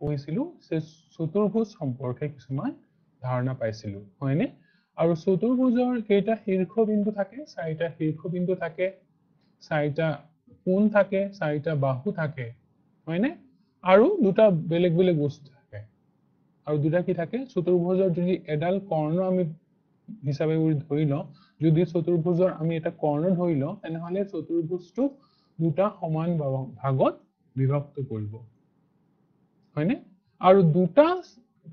পঢ়িছিলো যে চতুৰ্ভুজ সম্পৰ্কে কিছুমান ধাৰণা পাইছিলো হয়নে? আৰু চতুৰ্ভুজৰ কেইটা শীৰ্ষবিন্দু থাকে চাৰিটা শীৰ্ষবিন্দু থাকে চাৰিটা কোণ থাকে চাৰিটা বাহু থাকে হয়নে? আৰু দুটা বেলেগ বেলেগ বস্তু থাকে। আৰু দুটা কি থাকে? চতুৰ্ভুজৰ যদি এডাল কৰ্ণ আমি হিচাপে ধৰি লওঁ যদি চতুৰ্ভুজৰ আমি এটা কৰ্ণ ধৰি লওঁ তেনেহলে চতুৰ্ভুজটোক দুটা সমান ভাগ- ভাগত বিভক্ত কৰিব। হয়নে? আৰু দুটা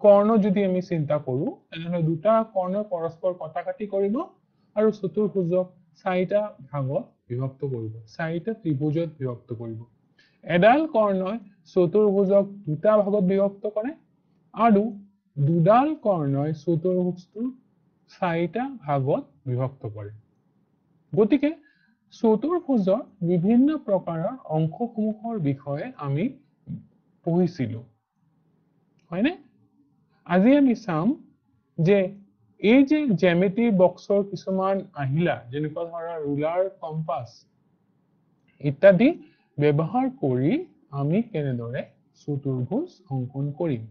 কৰ্ণ যদি আমি চিন্তা কৰো তেনেহলে দুটা কৰ্ণ পৰস্পৰ কটাকাটি কৰিব আৰু চতুৰ্ভুজক চাৰিটা ভাগত বিভক্ত কৰিব চাৰিটা ত্ৰিভুজত বিভক্ত কৰিব। এডাল কৰ্ণই চতুৰ্ভুজক দুটা ভাগত বিভক্ত কৰে আৰু দুডাল কৰ্ণই চতুৰ্ভুজটো চাৰিটা ভাগত বিভক্ত কৰে। গতিকে চতুৰ্ভুজৰ বিভিন্ন প্ৰকাৰৰ অংশসমূহৰ বিষয়ে আমি পঢ়িছিলো। হয়নে? আজি আমি চাম যে এই যে জ্যামিতি বক্সৰ কিছুমান আহিলা যেনেকুৱা ধৰা ৰুলাৰ কম্পাছ ইত্যাদি ব্যৱহাৰ কৰি আমি কেনেদৰে চতুৰ্ভুজ অংকন কৰিম?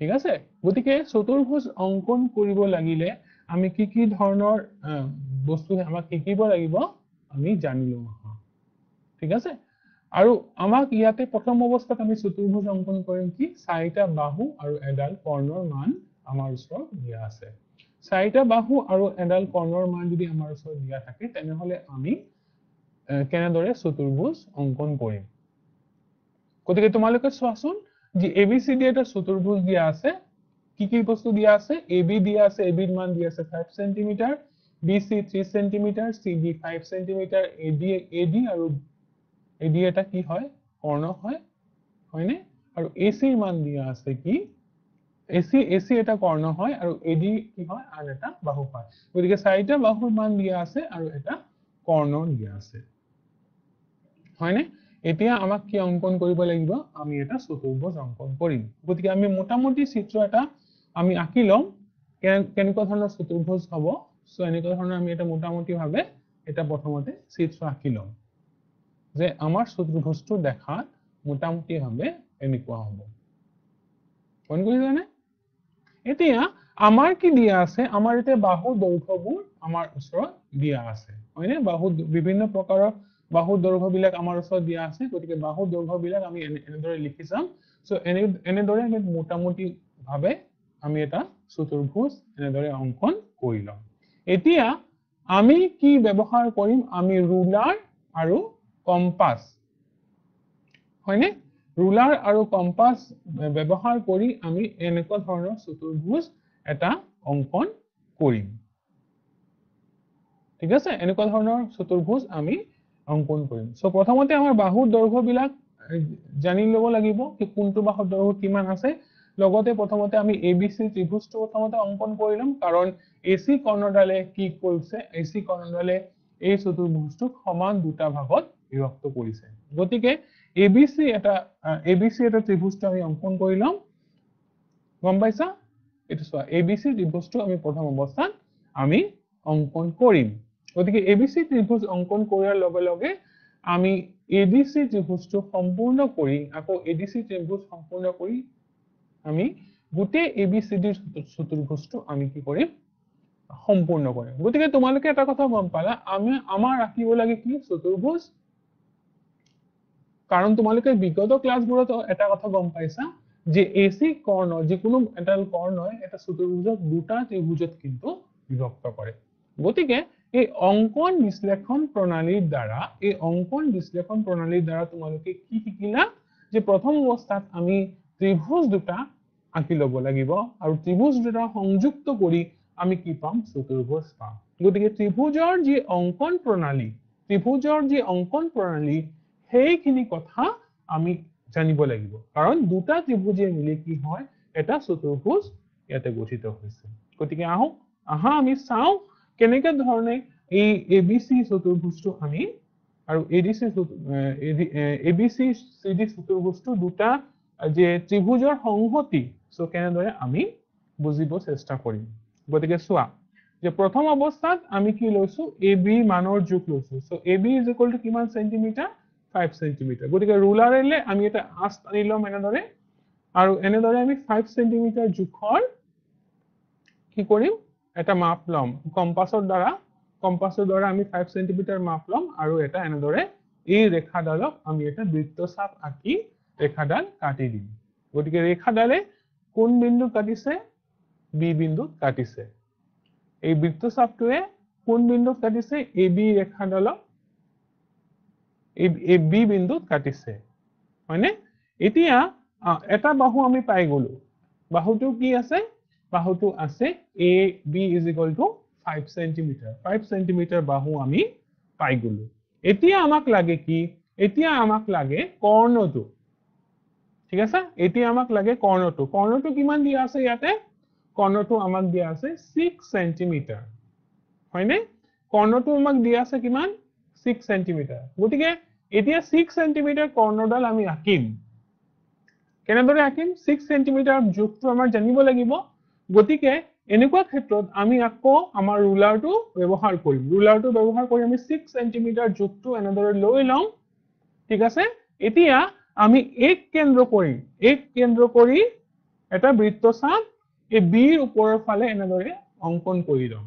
ঠিক আছে? গতিকে চতুৰ্ভুজ অংকন কৰিব লাগিলে আমি কি কি ধৰণৰ বস্তু আমাক শিকিব লাগিব আমি জানি লওঁ। ঠিক আছে? আৰু আমাক ইয়াতে প্ৰথম অৱস্থাত আমি চতুৰ্ভুজ অংকন কৰিম কি? চাৰিটা বাহু আৰু এডাল কৰ্ণৰ মান আমাৰ ওচৰত দিয়া আছে। চাৰিটা বাহু আৰু এডাল কৰ্ণৰ মান যদি আমাৰ ওচৰত দিয়া থাকে তেনেহলে আমি কেনেদৰে চতুৰ্ভুজ অংকন কৰিম? গতিকে তোমালোকে চোৱাচোন যে এ বি চি ডি এটা চতুৰ্ভুজ দিয়া আছে। কি কি বস্তু দিয়া আছে? এ বি দিয়া আছে এ বিৰ মান দিয়া আছে five centimetre B C three centimetre C D five centimetre A D A D আৰু এ ডি এটা কি হয়? কৰ্ণ হয়? হয়নে? আৰু এ চিৰ মান দিয়া আছে কি? এ চি এ চি এটা কৰ্ণ হয় আৰু এ ডি কি হয়? আন এটা বাহু হয় গতিকে চাৰিটা বাহুৰ মান দিয়া আছে আৰু এটা কৰ্ণ দিয়া আছে। হয়নে? এতিয়া আমাক কি অংকন কৰিব লাগিব? আমি এটা চতুৰ্ভুজ অংকন কৰিম। গতিকে আমি মোটামুটি চিত্ৰ এটা আমি আঁকি ল'ম। কেনে- কেনেকুৱা ধৰণৰ চতুৰ্ভুজ হ'ব? চ' এনেকুৱা ধৰণৰ আমি এটা মোটামুটি ভাৱে এটা প্ৰথমতে চিত্ৰ আঁকি ল'ম। যে আমাৰ চতুৰ্ভুজটো দেখাত মোটামুটি ভাৱে এনেকুৱা হ'ব। মন কৰিছানে এতিয়া আমাৰ কি দিয়া আছে আমাৰ এতিয়া বাহু দৈৰ্ঘ্যবোৰ আমাৰ ওচৰত দিয়া আছে। হয়নে? বাহু বিভিন্ন প্ৰকাৰৰ বাহু দৈৰ্ঘ্য বিলাক আমাৰ ওচৰত দিয়া আছে গতিকে বাহু দৈৰ্ঘ্য বিলাক আমি এনে- এনেদৰে লিখি যাম চ' এনে এনেদৰে আমি মোটামুটি ভাৱে আমি এটা চতুৰ্ভুজ এনেদৰে অংকন কৰি ল'ম। এতিয়া আমি কি ব্যৱহাৰ কৰিম? আমি ৰুলাৰ আৰু কম্পাছ। হয়নে? ৰুলাৰ আৰু কম্পাছ ব্যৱহাৰ কৰি আমি এনেকুৱা ধৰণৰ চতুৰ্ভুজ এটা অংকন কৰিম। ঠিক আছে? এনেকুৱা ধৰণৰ চতুৰ্ভুজ আমি অংকন কৰিম। চ' প্ৰথমতে আমাৰ বাহুৰ দৈৰ্ঘ্য বিলাক জানি ল'ব লাগিব কোনটো বাহুৰ দৈৰ্ঘ্য কিমান আছে। লগতে প্ৰথমতে আমি এ বি চি ত্ৰিভুজটো প্ৰথমতে অংকন কৰি ল'ম কাৰণ এ চি কৰ্ণডালে কি কৰিছে এ চি কৰ্ণডালে এই চতুৰ্ভুজটোক সমান দুটা ভাগত বিভক্ত কৰিছে। গতিকে এ বি চি এটা এ বি চি এটা ত্ৰিভুজটো আমি অংকন কৰি ল'ম। গম পাইছা? এইটো চোৱা এ বি চি ত্ৰিভুজটো আমি প্ৰথম অৱস্থাত আমি অংকন কৰিম। গতিকে এ বি চি ত্ৰিভুজ অংকন কৰাৰ লগে লগে আমি এ ডি চি ত্ৰিভুজটো সম্পূৰ্ণ কৰি আকৌ এ ডি চি ত্ৰিভুজ সম্পূৰ্ণ কৰি আমি গোটেই এ বি চি ডিৰ চতুৰ্ভুজটো আমি কি কৰিম? সম্পূৰ্ণ কৰিম। গতিকে তোমালোকে এটা কথা গম পালা আমি আমাৰ ৰাখিব লাগে কি? চতুৰ্ভুজ কাৰণ তোমালোকে বিগত ক্লাছবোৰত এটা কথা গম পাইছা যে এচি কৰ্ণ যিকোনো এডাল কৰ্ণই এটা চতুৰ্ভুজক দুটা ত্ৰিভুজত কিন্তু বিভক্ত কৰে। গতিকে এই অংকন বিশ্লেষণ প্ৰণালীৰ দ্বাৰা এই অংকন বিশ্লেষণ প্ৰণালীৰ দ্বাৰা তোমালোকে কি শিকিলা? যে প্ৰথম অৱস্থাত আমি ত্ৰিভুজ দুটা আঁকি ল'ব লাগিব আৰু ত্ৰিভুজ দুটা সংযুক্ত কৰি আমি কি পাম? চতুৰ্ভুজ পাম। গতিকে ত্ৰিভুজৰ যি অংকন প্ৰণালী ত্ৰিভুজৰ যি অংকন প্ৰণালী সেইখিনি কথা আমি জানিব লাগিব। কাৰণ দুটা ত্ৰিভুজে মিলি কি হয় এটা চতুৰ্ভুজ ইয়াতে গঠিত হৈছে। গতিকে আহোঁ আহা আমি চাওঁ কেনেকে ধৰণে এই এ বি চি চতুৰ্ভুজটো আমি আৰু A D C A B C C D চতুৰ্ভুজটো দুটা যে ত্ৰিভুজৰ সংহতি চ' কেনেদৰে আমি বুজিব চেষ্টা কৰিম। গতিকে চোৱা যে প্ৰথম অৱস্থাত আমি কি লৈছো? এ বি মানৰ জোখ লৈছো। So' A B is equal to কিমান চেণ্টিমিটাৰ ফাইভ চেণ্টিমিটাৰ গতিকে ৰুলাৰেলে আমি এটা আঁচ টানি ল'ম এনেদৰে। আৰু এনেদৰে আমি ফাইভ চেণ্টিমিটাৰ জোখৰ কি কৰিম? এটা মাপ ল'ম। কম্পাছৰ দ্বাৰা কম্পাছৰ দ্বাৰা আমি ফাইভ চেণ্টিমিটাৰ মাপ ল'ম আৰু এটা এনেদৰে এই ৰেখাডালক আমি এটা বৃত্তচাপ আঁকি ৰেখাডাল কাটি দিম। গতিকে ৰেখাডালে কোন বিন্দুত কাটিছে? বি বিন্দুত কাটিছে। এই বৃত্তচাপটোৱে কোন বিন্দুত কাটিছে? এ বি ৰেখাডালক এই বি বিন্দুত কাটিছে। হয়নে? এতিয়া এটা বাহু আমি পাই গলো। বাহুটো কি আছে? বাহুটো আছে A B is equal to five centimetre five centimetre বাহু আমি পাই গলো। এতিয়া আমাক লাগে কি? এতিয়া আমাক লাগে কৰ্ণটো। ঠিক আছে? এতিয়া আমাক লাগে কৰ্ণটো। কৰ্ণটো কিমান দিয়া আছে ইয়াতে? কৰ্ণটো আমাক দিয়া আছে ছিক্স চেণ্টিমিটাৰ হয়নে? কৰ্ণটো আমাক দিয়া আছে কিমান? ছিক্স চেণ্টিমিটাৰ গতিকে এতিয়া ছিক্স চেণ্টিমিটাৰ কৰ্ণডাল আমি আঁকিম। কেনেদৰে আঁকিম? ছিক্স চেণ্টিমিটাৰ জোখটো আমাৰ জানিব লাগিব। গতিকে এনেকুৱা ক্ষেত্ৰত আমি আকৌ আমাৰ ৰুলাৰটো ব্যৱহাৰ কৰিম। ৰুলাৰটো ব্যৱহাৰ কৰি আমি ছিক্স চেণ্টিমিটাৰ জোখটো এনেদৰে লৈ লওঁ ঠিক আছে? এতিয়া আমি এক কেন্দ্ৰ কৰিম এক কেন্দ্ৰ কৰি এটা বৃত্তচাপ এই বিৰ ওপৰৰ ফালে এনেদৰে অংকন কৰি ল'ম।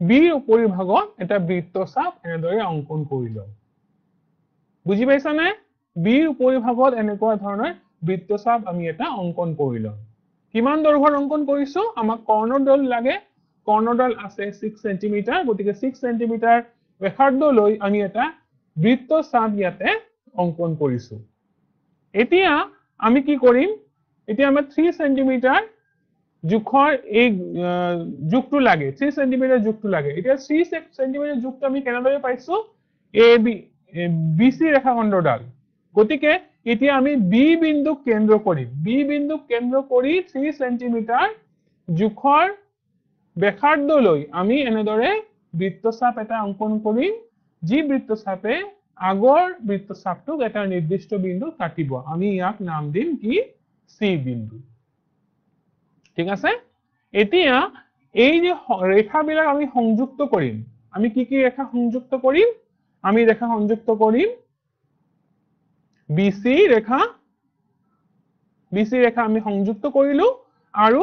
বিৰ উপৰিভাগত এটা বৃত্তচাপ এনেদৰে অংকন কৰি ল'ম। বুজি পাইছানে? বিৰ উপৰিভাগত এনেকুৱা ধৰণৰ বৃত্তচাপ আমি এটা অংকন কৰি ল'ম। কিমান দৈৰ্ঘ্যৰ অংকন কৰিছো? আমাক কৰ্ণডাল লাগে। কৰ্ণডাল আছে ছিক্স চেণ্টিমিটাৰ গতিকে ছিক্স চেণ্টিমিটাৰ ব্যাসাৰ্ধ লৈ আমি এটা বৃত্তচাপ ইয়াতে অংকন কৰিছো। এতিয়া আমি কি কৰিম? এতিয়া আমাৰ থ্ৰী চেণ্টিমিটাৰ জোখৰ এই জোখটো লাগে। থ্ৰী চেণ্টিমিটাৰ জোখটো লাগে। এতিয়া থ্ৰী চেণ্টিমিটাৰ জোখটো আমি কেনেদৰে পাইছো? এ বি বি চি ৰেখাখণ্ডডাল গতিকে এতিয়া আমি বি বিন্দুক কেন্দ্ৰ কৰিম। বি বিন্দুক কেন্দ্ৰ কৰি থ্ৰী চেণ্টিমিটাৰ জোখৰ ব্যাসাৰ্ধ লৈ আমি এনেদৰে বৃত্তচাপ এটা অংকন কৰিম যি বৃত্তচাপে আগৰ বৃত্তচাপটোক এটা নিৰ্দিষ্ট বিন্দু কাটিব। আমি ইয়াক নাম দিম কি? চি বিন্দু। ঠিক আছে? এতিয়া এই যে ৰেখাবিলাক আমি সংযুক্ত কৰিম আমি কি কি ৰেখা সংযুক্ত কৰিম? আমি ৰেখা সংযুক্ত কৰিম বি চি ৰেখা বি চি ৰেখা আমি সংযুক্ত কৰিলো আৰু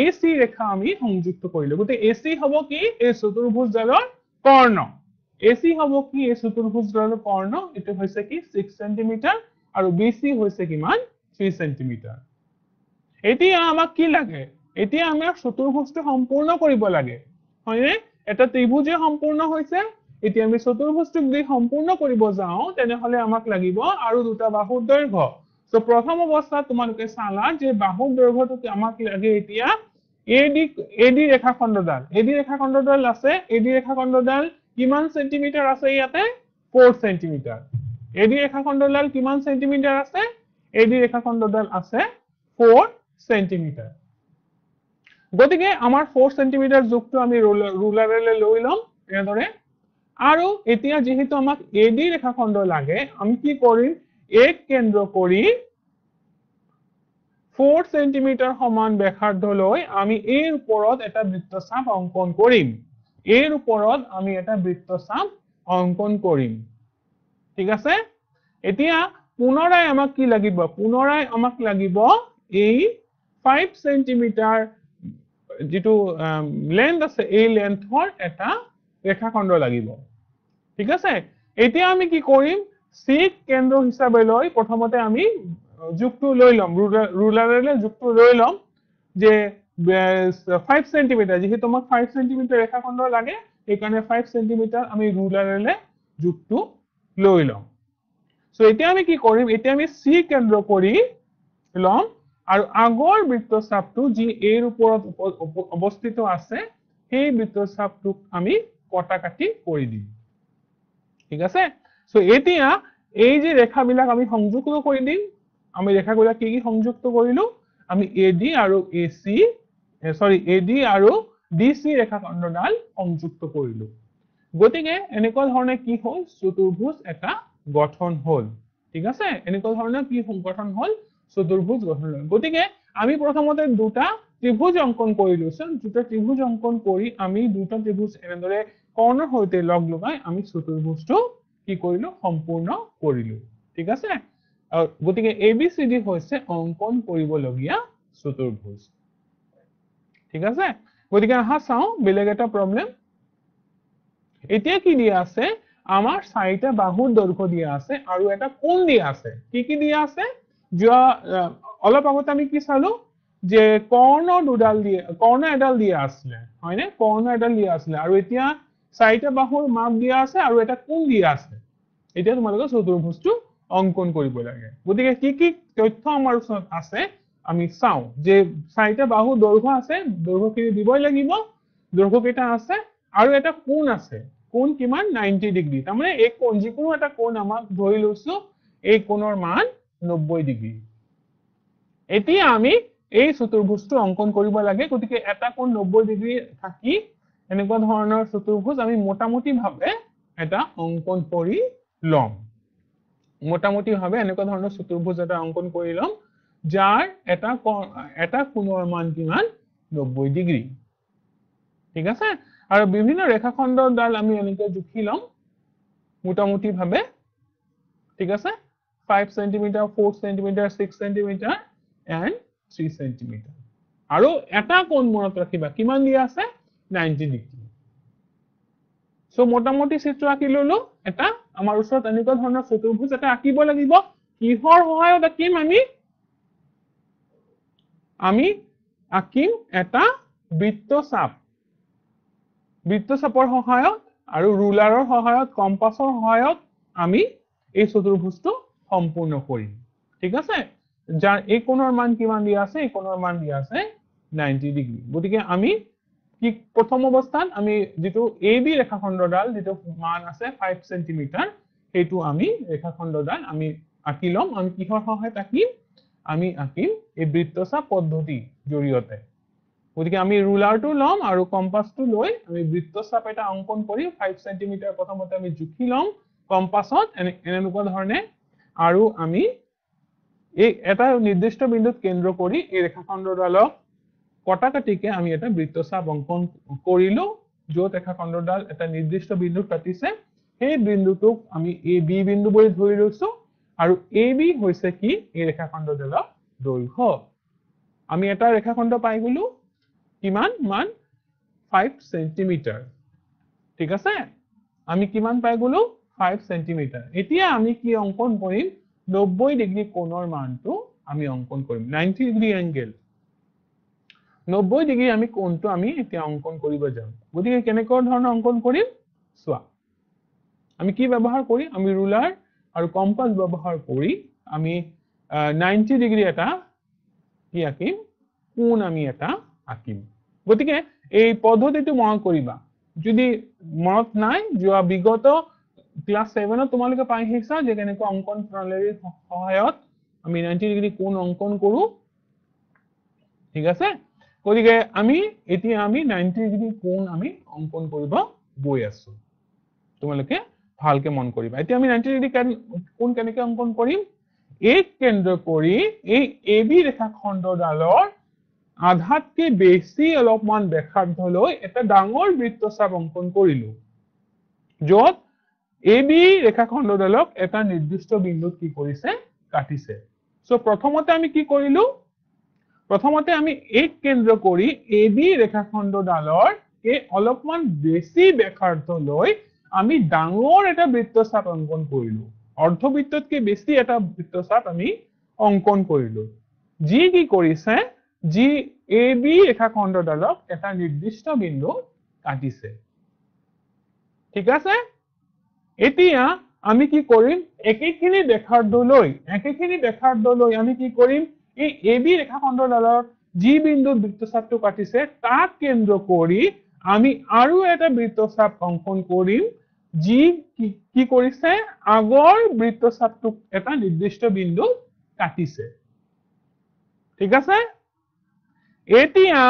এ চি ৰেখা আমি সংযুক্ত কৰিলো গতিকে এ চি হব কি? এই চতুৰ্ভুজডালৰ কৰ্ণ। এ চি হব কি? এই চতুৰ্ভুজডালৰ কৰ্ণ। এইটো হৈছে কি? ছিক্স চেণ্টিমিটাৰ আৰু বি চি হৈছে কিমান? থ্ৰী চেণ্টিমিটাৰ এতিয়া আমাক কি লাগে? এতিয়া আমাক চতুৰ্ভুজটো সম্পূৰ্ণ কৰিব লাগে। হয়নে? এটা ত্ৰিভুজে সম্পূৰ্ণ হৈছে। এতিয়া আমি চতুৰ্ভুজটোক যদি সম্পূৰ্ণ কৰিব যাওঁ তেনেহলে আমাক লাগিব আৰু দুটা বাহুৰ দৈৰ্ঘ্য। ত প্ৰথম অৱস্থাত তোমালোকে চালা যে বাহুৰ দৈৰ্ঘ্যটো আমাক লাগে এতিয়া এ ডি এ ডি ৰেখাখণ্ডডাল। এ ডি ৰেখাখণ্ডডাল আছে। এ ডি ৰেখাখণ্ডডাল কিমান চেণ্টিমিটাৰ আছে ইয়াতে? ফ'ৰ চেণ্টিমিটাৰ এ ডি ৰেখাখণ্ডডাল কিমান চেণ্টিমিটাৰ আছে? এ ডি ৰেখাখণ্ডডাল আছে ফ'ৰ চেণ্টিমিটাৰ গতিকে আমাৰ ফ'ৰ চেণ্টিমিটাৰ জোখটো আমি ৰুলাৰেৰে লৈ ল'ম। এনেদৰে আৰু এতিয়া যিহেতু আমাক এ ডি ৰেখাখণ্ড লাগে আমি কি কৰিম? এক কেন্দ্ৰ কৰি ফ'ৰ চেণ্টিমিটাৰ সমান ব্যাসাৰ্ধ লৈ আমি এইৰ ওপৰত এটা বৃত্তচাপ অংকন কৰিম। এইৰ ওপৰত আমি এটা বৃত্তচাপ অংকন কৰিম। ঠিক আছে? এতিয়া পুনৰাই আমাক কি লাগিব? পুনৰাই আমাক লাগিব এই ফাইভ চেণ্টিমিটাৰ যিটো লেন্থ আছে এই লেন্থৰ এটা ৰেখাখণ্ড লাগিব। ঠিক আছে? এতিয়া আমি কি কৰিম? চিক কেন্দ্ৰ হিচাপে লৈ প্ৰথমতে আমি জোখটো লৈ ল'ম। ৰুলাৰেৰে জোখটো লৈ ল'ম যে ফাইভ চেণ্টিমিটাৰ যিহেতু আমাক ফাইভ চেণ্টিমিটাৰ ৰেখাখণ্ড লাগে সেইকাৰণে ফাইভ চেণ্টিমিটাৰ আমি ৰুলাৰেৰে জোখটো লৈ ল'ম। চ' এতিয়া আমি কি কৰিম? এতিয়া আমি চি কেন্দ্ৰ কৰি ল'ম আৰু আগৰ বৃত্তচাপটো যি এইৰ ওপৰত অৱস্থিত আছে সেই বৃত্তচাপটোক আমি কটা কাটি কৰি দিম। ঠিক আছে? চ' এতিয়া এই যে ৰেখাবিলাক আমি সংযুক্ত কৰি দিম আমি ৰেখাবিলাক কি কি সংযুক্ত কৰিলো? আমি এ ডি আৰু এ চি চৰি এ ডি আৰু ডি চি ৰেখাখণ্ডডাল সংযুক্ত কৰিলো। গতিকে এনেকুৱা ধৰণে কি হ'ল? চতুৰ্ভুজ এটা গঠন হ'ল। ঠিক আছে? এনেকুৱা ধৰণৰ কি গঠন হ'ল চতুৰ্ভুজ গঠন হ'ল। গতিকে আমি প্ৰথমতে দুটা ত্ৰিভুজ অংকন কৰি লৈছো দুটা ত্ৰিভুজ অংকন কৰি আমি দুটা ত্ৰিভুজ এনেদৰে কৰ্ণৰ সৈতে লগ লগাই আমি চতুৰ্ভুজটো কি কৰিলো সম্পূৰ্ণ কৰিলো। ঠিক আছে? গতিকে এ বি চি ডি হৈছে অংকন কৰিবলগীয়া চতুৰ্ভুজ। ঠিক আছে? গতিকে আহা চাওঁ বেলেগ এটা প্ৰব্লেম এতিয়া কি দিয়া আছে? আমাৰ চাৰিটা বাহুৰ দৈৰ্ঘ্য দিয়া আছে আৰু এটা কোণ দিয়া আছে। কি কি দিয়া আছে? যোৱা অলপ আগতে আমি কি চালো? যে কৰ্ণ দুডাল দিয়ে কৰ্ণ এডাল দিয়া আছিলে। হয়নে? কৰ্ণ এডাল দিয়া আছিলে। আৰু এতিয়া চাৰিটা বাহুৰ মাপ দিয়া আছে আৰু এটা কোণ দিয়া আছে। এতিয়া তোমালোকে চতুৰ্ভুজটো অংকন কৰিব লাগে। গতিকে কি কি তথ্য আমাৰ ওচৰত আছে আমি চাওঁ। যে চাৰিটা বাহু দৈৰ্ঘ্য আছে দৈৰ্ঘ্যখিনি দিবই লাগিব। দৈৰ্ঘ্য কেইটা আছে আৰু এটা কোণ আছে। কোণ কিমান? Ninety degree. তাৰমানে এই কোণ যিকোনো এটা কোণ আমাক ধৰি লৈছো এই কোণৰ মান নব্বৈ ডিগ্ৰী। এতিয়া আমি এই চতুৰ্ভুজটো অংকন কৰিব লাগে। গতিকে এটা কোণ নব্বৈ ডিগ্ৰী থাকি এনেকুৱা ধৰণৰ চতুৰ্ভুজ আমি মোটামুটি ভাৱে এটা অংকন কৰি ল'ম। মোটামুটি ভাৱে এনেকুৱা ধৰণৰ চতুৰ্ভুজ এটা অংকন কৰি ল'ম যাৰ এটা এটা কোণৰ মান কিমান? নব্বৈ ডিগ্ৰী। ঠিক আছে? আৰু বিভিন্ন ৰেখাখণ্ডৰ ডাল আমি এনেকে জুখি ল'ম মোটামুটি ভাৱে ঠিক আছে? Five centimetre four centimetre six centimetre and three centimetre আৰু এটা কোণ মনত ৰাখিবা কিমান দিয়া আছে? নাইনটি ডিগ্ৰী চ' মোটামুটি চিত্ৰ আঁকি ললো। এটা আমাৰ ওচৰত এনেকুৱা ধৰণৰ চতুৰ্ভুজ এটা আঁকিব লাগিব। কিহৰ সহায়ত আঁকিম আমি? আমি আঁকিম এটা বৃত্তচাপ। বৃত্তচাপৰ সহায়ত আৰু ৰুলাৰৰ সহায়ত কম্পাছৰ সহায়ত আমি এই চতুৰ্ভুজটো সম্পূৰ্ণ কৰিম। ঠিক আছে? যাৰ এই কোণৰ মান কিমান দিয়া আছে? এই কোণৰ মান দিয়া আছে নাইনটি ডিগ্ৰী গতিকে আমি কি প্ৰথম অৱস্থাত আমি যিটো এ বি ৰেখাখণ্ডডাল যিটো মান আছে ফাইভ চেণ্টিমিটাৰ সেইটো আমি ৰেখাখণ্ডডাল আমি আঁকি ল'ম। আমি কিহৰ সহায়ত আঁকিম? আমি আঁকিম এই বৃত্তচাপ পদ্ধতিৰ জৰিয়তে। গতিকে আমি ৰুলাৰটো ল'ম আৰু কম্পাছটো লৈ আমি বৃত্তচাপ এটা অংকন কৰি ফাইভ চেণ্টিমিটাৰ প্ৰথমতে আমি জুখি ল'ম কম্পাছত এনে এনেকুৱা ধৰণে। আৰু আমি এই এটা নিৰ্দিষ্ট বিন্দুত কেন্দ্ৰ কৰি এই ৰেখাখণ্ডডালক কটাকাটিকে আমি এটা বৃত্তচাপ অংকন কৰিলো য'ত ৰেখাখণ্ডডাল এটা নিৰ্দিষ্ট বিন্দুত কাটিছে। সেই বিন্দুটোক আমি এ বি বিন্দু বুলি ধৰি লৈছো। আৰু এ বি হৈছে কি? এই ৰেখাখণ্ডডালৰ দৈৰ্ঘ্য। আমি এটা ৰেখাখণ্ড পাই গলো। কিমান? মান ফাইভ চেণ্টিমিটাৰ ঠিক আছে? আমি কিমান পাই গলো? ফাইভ চেণ্টিমিটাৰ এতিয়া আমি কি অংকন কৰিম? নব্বৈ ডিগ্ৰী কোণৰ মানটো আমি অংকন কৰিম। নাইনটি ডিগ্ৰী এংগেল নব্বৈ ডিগ্ৰী আমি কোণটো আমি এতিয়া অংকন কৰিব যাম। গতিকে কেনেকুৱা ধৰণৰ অংকন কৰিম? চোৱা, আমি কি ব্যৱহাৰ কৰিম আমি ৰুলাৰ আৰু কম্পাছ ব্যৱহাৰ কৰি আমি নাইনটি ডিগ্ৰী এটা কি আঁকিম? কোণ আমি এটা আঁকিম। গতিকে এই পদ্ধতিটো মনত কৰিবা। যদি মনত নাই, যোৱা বিগত ক্লাছ ছেভেনত তোমালোকে পাই আহিছা যে কেনেকুৱা অংকন প্ৰণালীৰ সহায়ত আমি নাইনটি ডিগ্ৰী কোণ অংকন কৰো। ঠিক আছে? গতিকে আমি এতিয়া আমি নাইনটি ডিগ্ৰী কোণ আমি অংকন কৰিব গৈ আছো। তোমালোকে ভালকে মন কৰিবা। এতিয়া আমি নাইনটি ডিগ্ৰী কোণ কেনেকে অংকন কৰিম? এক কেন্দ্ৰ কৰি এই এ বি ৰেখাখণ্ডডালৰ আধাতকে বেছি অলপমান ব্যাসাৰ্ধলৈ এটা ডাঙৰ বৃত্তচাপ অংকন কৰিলো। য'ত এ বি ৰেখাখণ্ডডালক এটা নিৰ্দিষ্ট বিন্দুত কি কৰিছে? কাটিছে। চ' প্ৰথমতে আমি কি কৰিলো? প্ৰথমতে আমি এক কেন্দ্ৰ কৰি এ বি ৰেখাখণ্ডডালৰ এই অলপমান বেছি ব্যাসাৰ্ধলৈ আমি ডাঙৰ এটা বৃত্তচাপ অংকন কৰিলো। অৰ্ধবৃত্ততকে বেছি এটা বৃত্তচাপ আমি অংকন কৰিলো। যি কি কৰিছে যি এ বি ৰেখাখণ্ডডালক এটা নিৰ্দিষ্ট বিন্দু কাটিছে। ঠিক আছে? এতিয়া আমি কি কৰিম? একেখিনি ব্যাসাৰ্ধলৈ একেখিনি ব্যাসাৰ্ধলৈ আমি কি কৰিম? এই এ বি ৰেখাখণ্ডডালৰ যি বিন্দুত বৃত্তচাপটো কাটিছে তাক কেন্দ্ৰ কৰি আমি আৰু এটা বৃত্তচাপ অংকন কৰিম। যি কি কৰিছে? আগৰ বৃত্তচাপটোক এটা নিৰ্দিষ্ট বিন্দু কাটিছে। ঠিক আছে? এতিয়া